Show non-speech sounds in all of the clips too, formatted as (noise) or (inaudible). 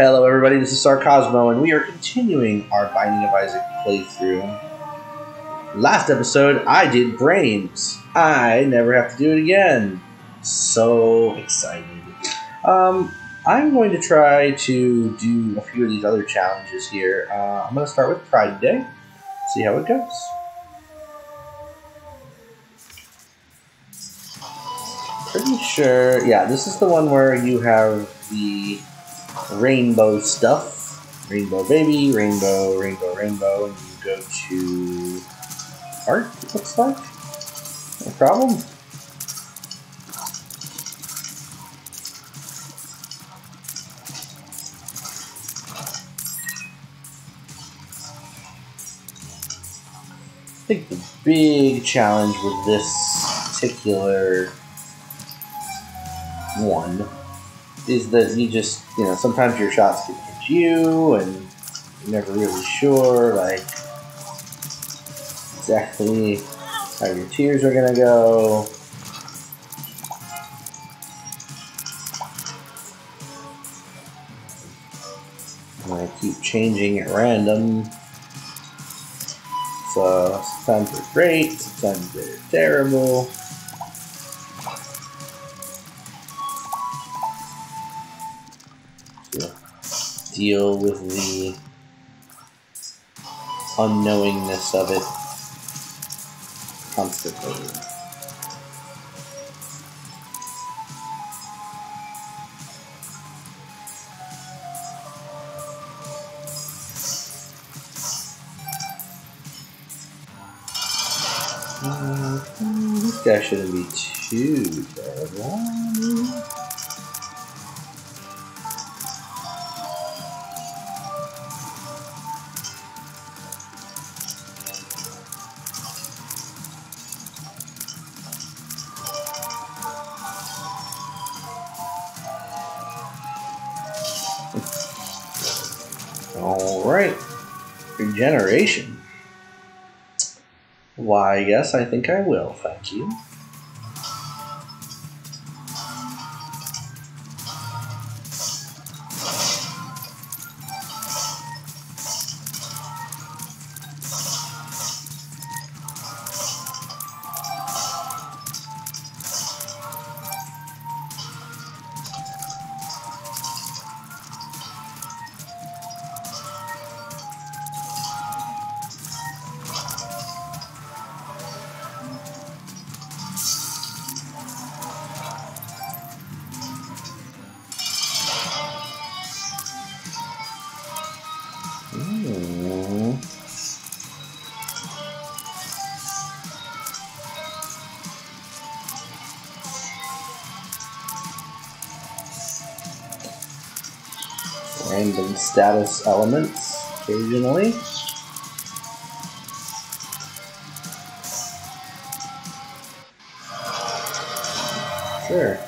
Hello, everybody. This is Sarcosmo, and we are continuing our Binding of Isaac playthrough. Last episode, I did brains. I never have to do it again. So excited. Um, I'm going to try to do a few of these other challenges here. Uh, I'm going to start with Pride Day, see how it goes. Pretty sure, yeah, this is the one where you have the rainbow stuff. Rainbow baby, rainbow, rainbow, rainbow, and you go to art, it looks like. No problem. I think the big challenge with this particular one is that you just, you know, sometimes your shots can hit you and you're never really sure, like, exactly how your tears are gonna go. And I keep changing at random. So sometimes they're great, sometimes they're terrible. Deal with the unknowingness of it constantly. Uh, this guy shouldn't be too terrible. Alright. Regeneration. Why, yes, I think I will, thank you. Status elements occasionally. Sure.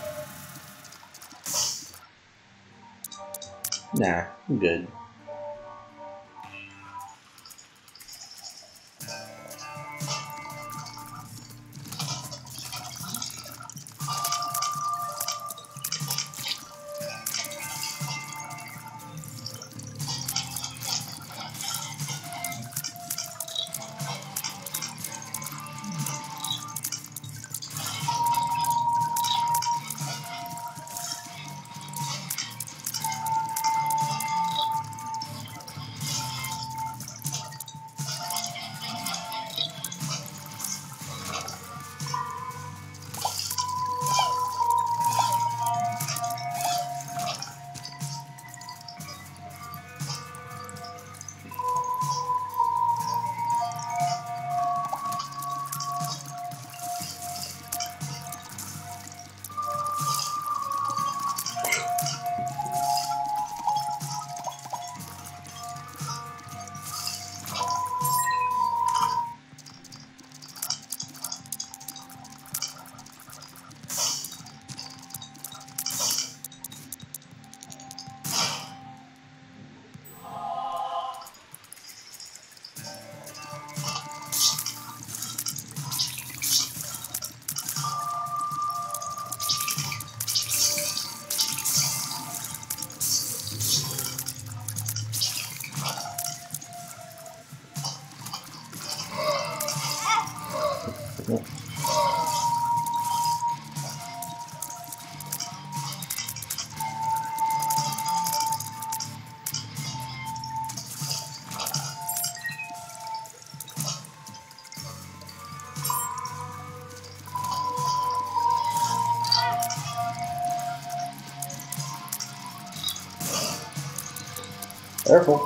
Careful.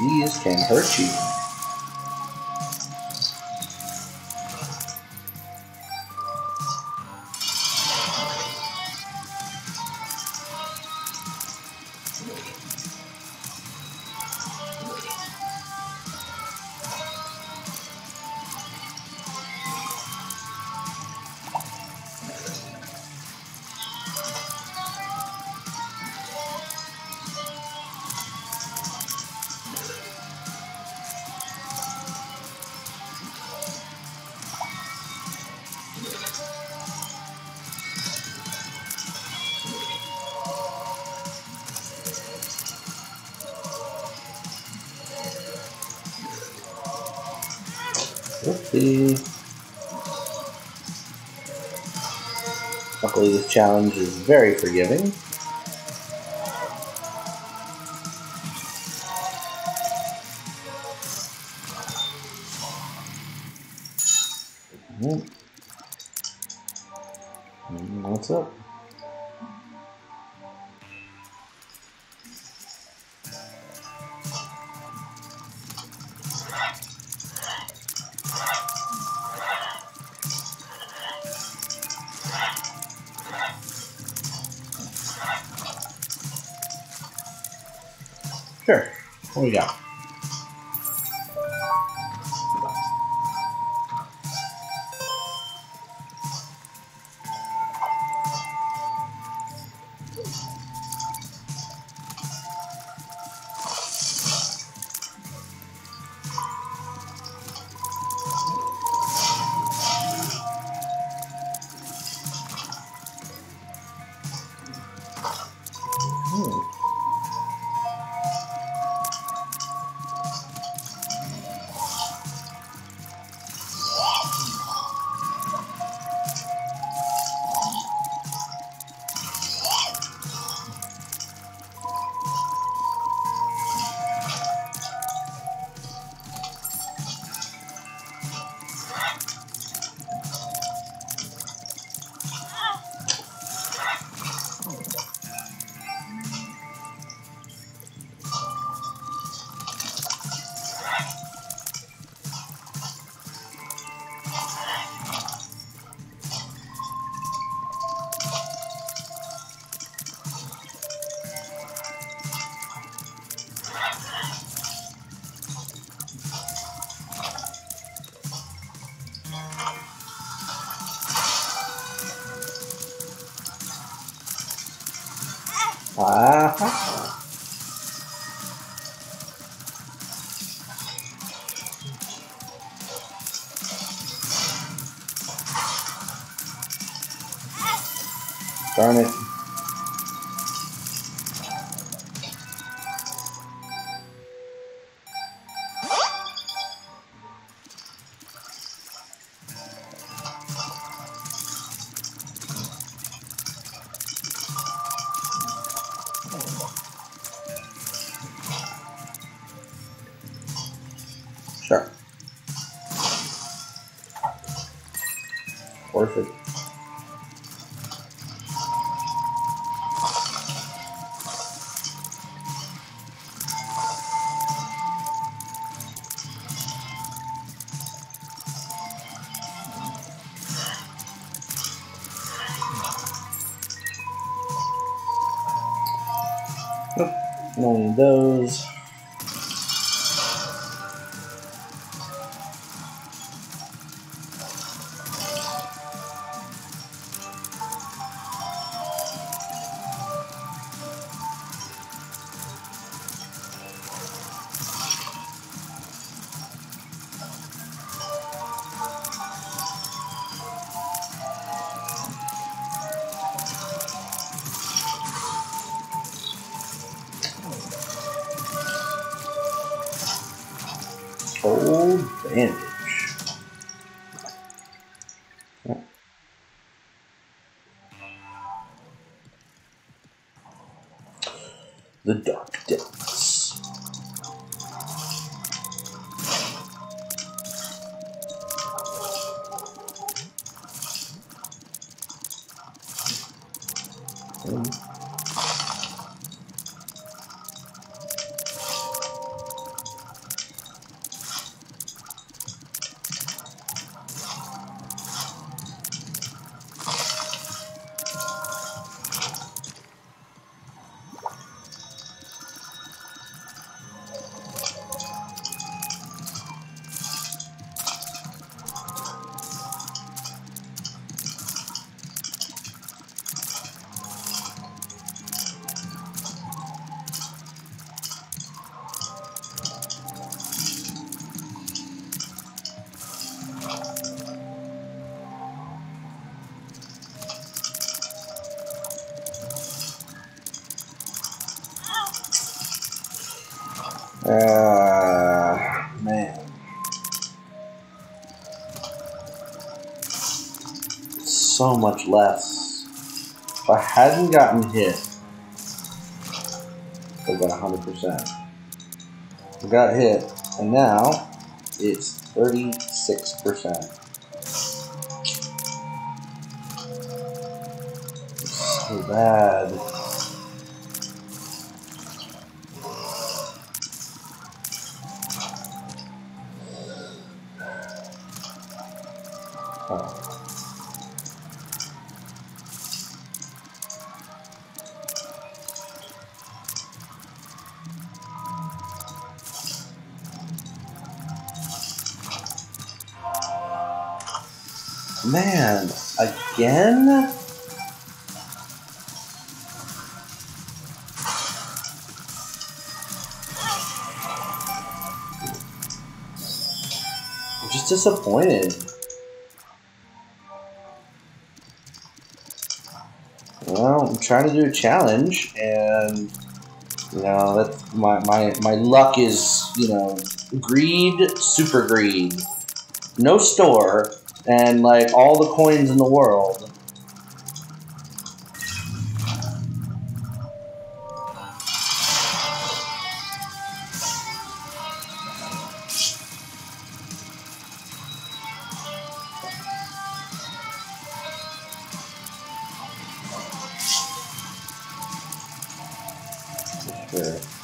These can hurt you. Whoopsie. Luckily, this challenge is very forgiving. Sure. What we got? Worth it. Old bandage. So much less. If I hadn't gotten hit, I got 100%. I got hit, and now it's 36%. so bad. Man, again? I'm just disappointed. Well, I'm trying to do a challenge, and you know that's my my my luck is you know greed, super greed, no store, and like all the coins in the world. Sure.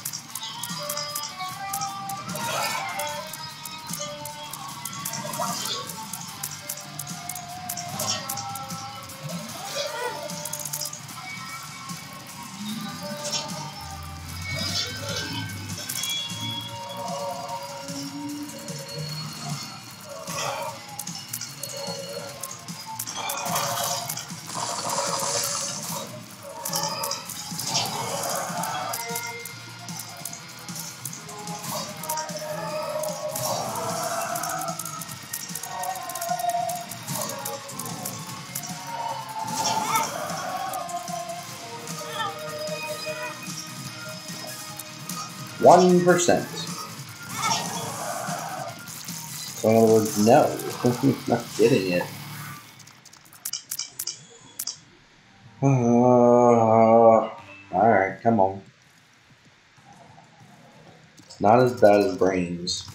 One percent. So in other words, no. (laughs) not getting it. (sighs) Uh, Alright, come on. Not as bad as brains.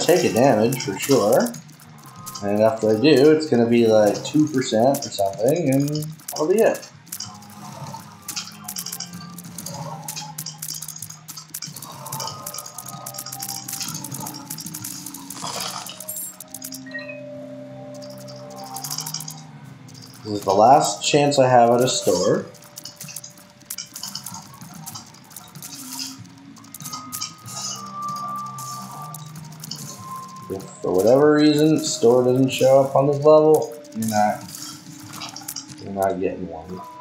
Take a damage for sure. And after I do, it's gonna be like 2% or something, and that'll be it. This is the last chance I have at a store. For whatever reason store doesn't show up on this level, you're not you're not getting one.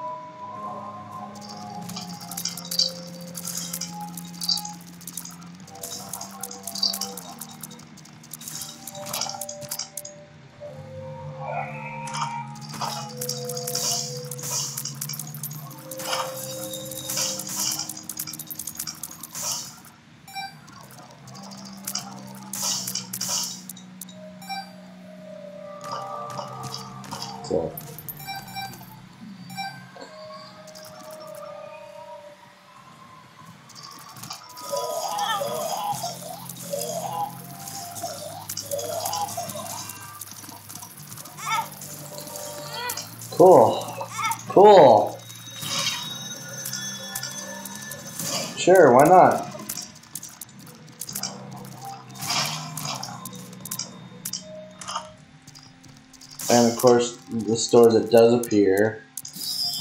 Cool. Sure, why not? And of course, the store that does appear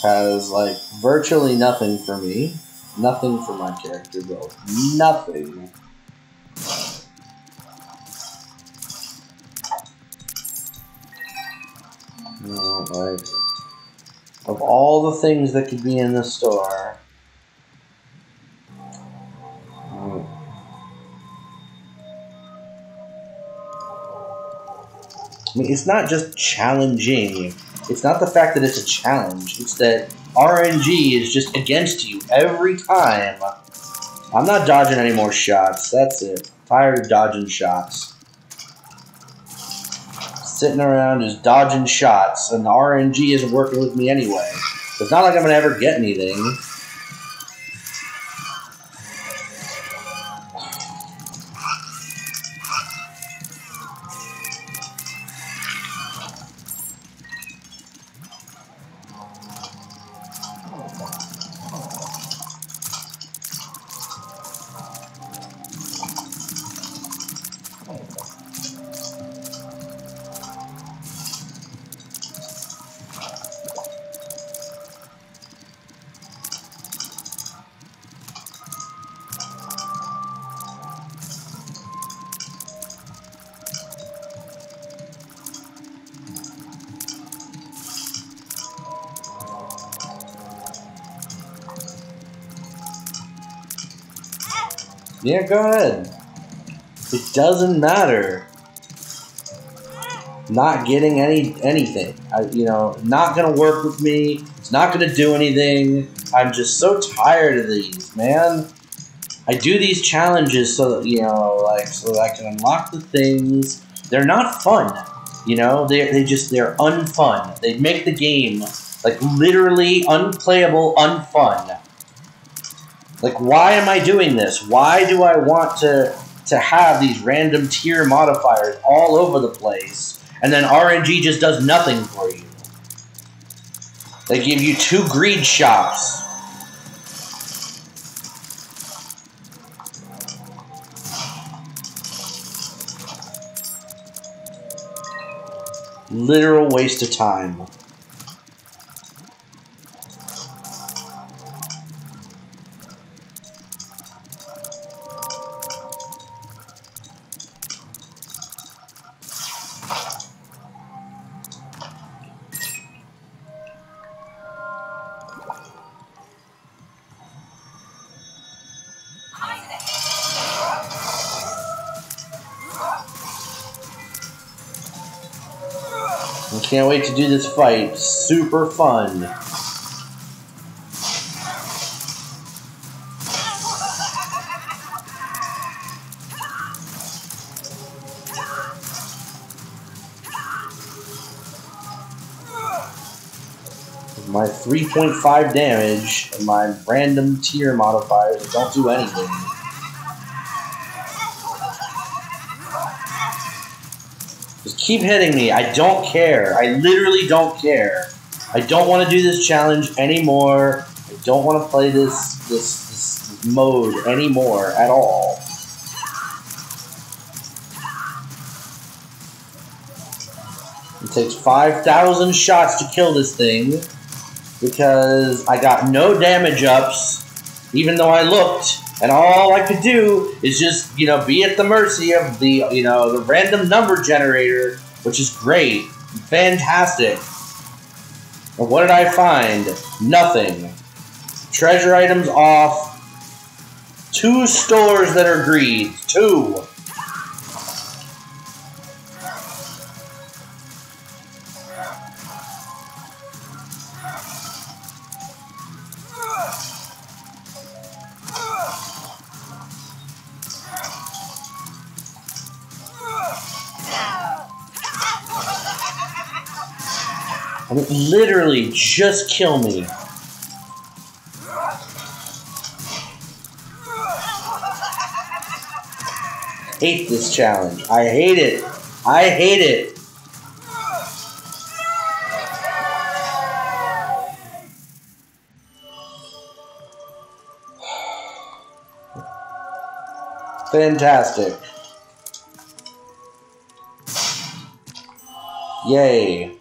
has like virtually nothing for me. Nothing for my character, bro. Nothing. All the things that could be in the store. I mean, it's not just challenging. It's not the fact that it's a challenge. It's that RNG is just against you every time. I'm not dodging any more shots. That's it. tired of dodging shots. Sitting around just dodging shots, and RNG isn't working with me anyway. It's not like I'm going to ever get anything. Yeah, go ahead. It doesn't matter. Not getting any anything. I, you know, not gonna work with me. It's not gonna do anything. I'm just so tired of these, man. I do these challenges so that you know, like, so that I can unlock the things. They're not fun. You know, they they just they're unfun. They make the game like literally unplayable, unfun. Like, why am I doing this? Why do I want to to have these random tear modifiers all over the place, and then RNG just does nothing for you? They give you two greed shops. Literal waste of time. Can't wait to do this fight. Super fun. 3.5 damage and my random tear modifiers don't do anything. Just keep hitting me. I don't care. I literally don't care. I don't want to do this challenge anymore. I don't want to play this, this, this mode anymore at all. It takes 5,000 shots to kill this thing because I got no damage ups even though I looked and all I could do is just, you know, be at the mercy of the, you know, the random number generator, which is great. Fantastic. And what did I find? Nothing. Treasure items off. Two stores that are greed. Two. Literally, just kill me. Hate this challenge. I hate it. I hate it. Fantastic. Yay.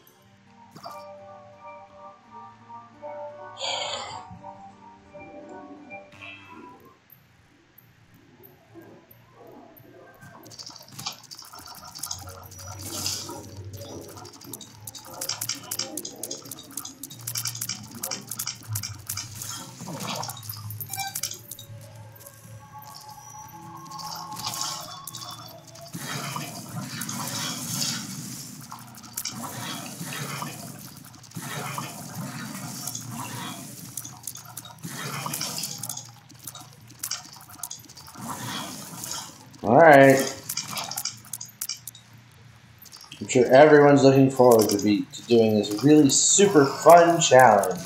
Sure everyone's looking forward to be to doing this really super fun challenge.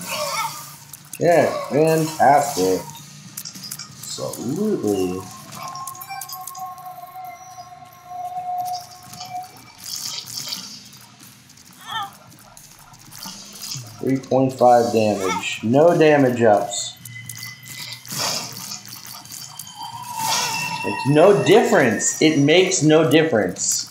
Yeah, fantastic. Absolutely. Three point five damage. No damage ups. It's no difference. It makes no difference.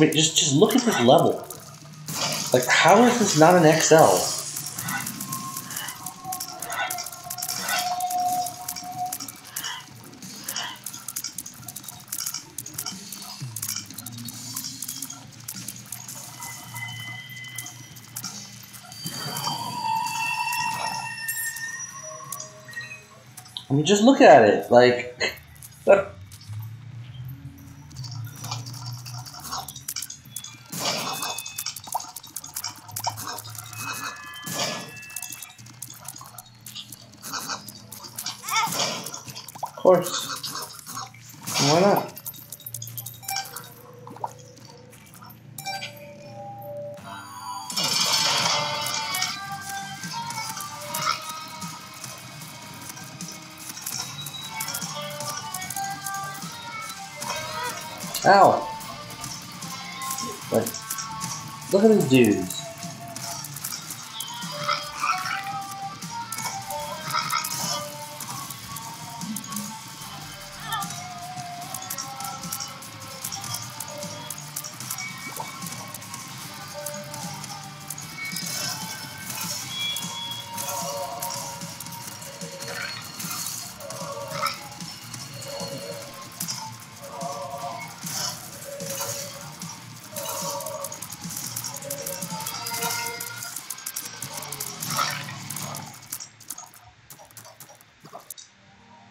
I mean, just just look at this level. Like, how is this not an XL? I mean, just look at it. Like,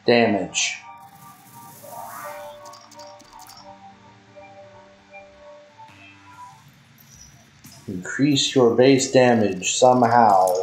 damage. Increase your base damage somehow.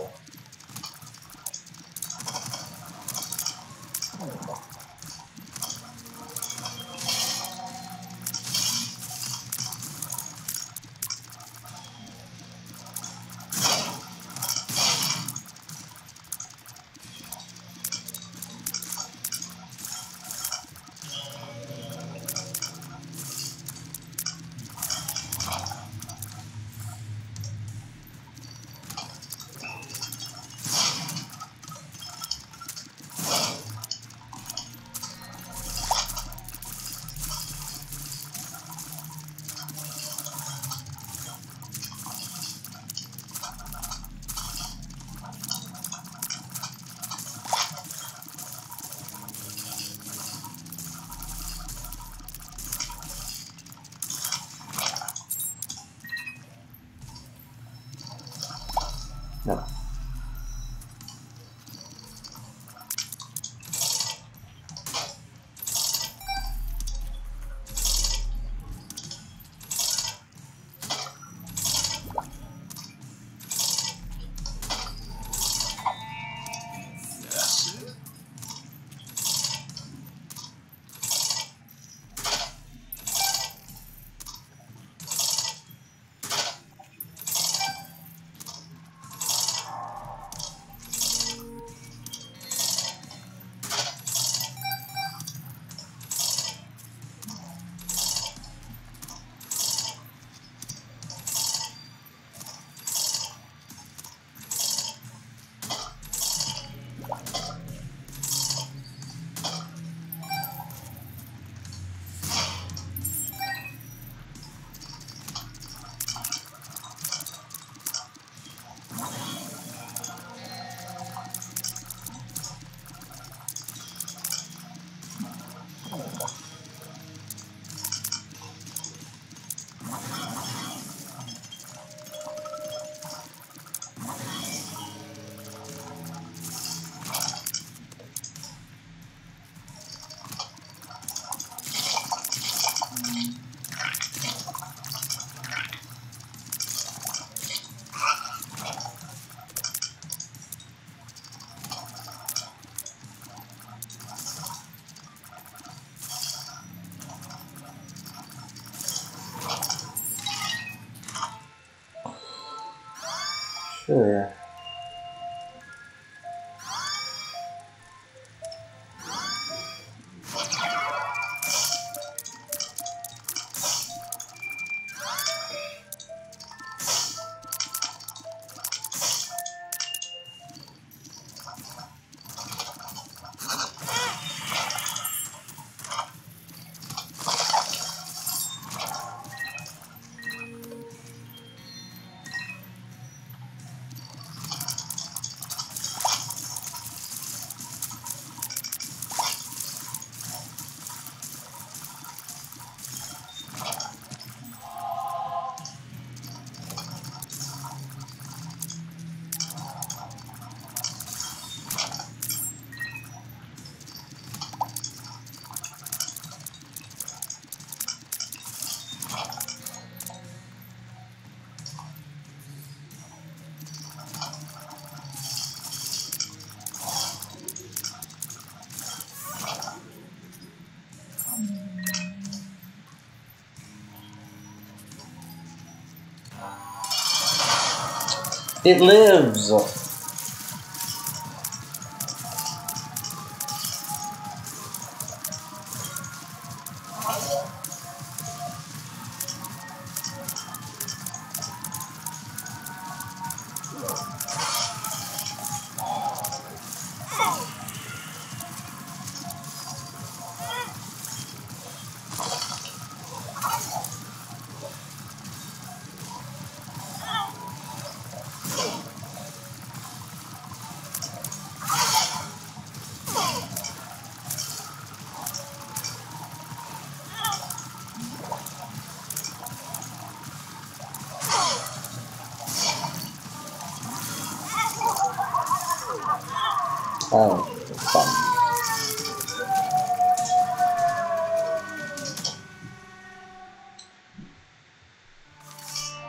It lives.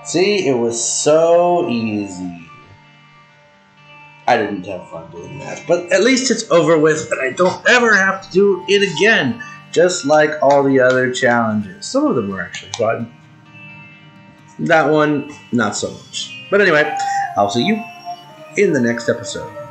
See, it was so easy. I didn't have fun doing that, but at least it's over with, and I don't ever have to do it again, just like all the other challenges. Some of them were actually fun. That one, not so much. But anyway, I'll see you in the next episode.